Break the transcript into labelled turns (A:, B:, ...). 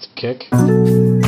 A: let's kick.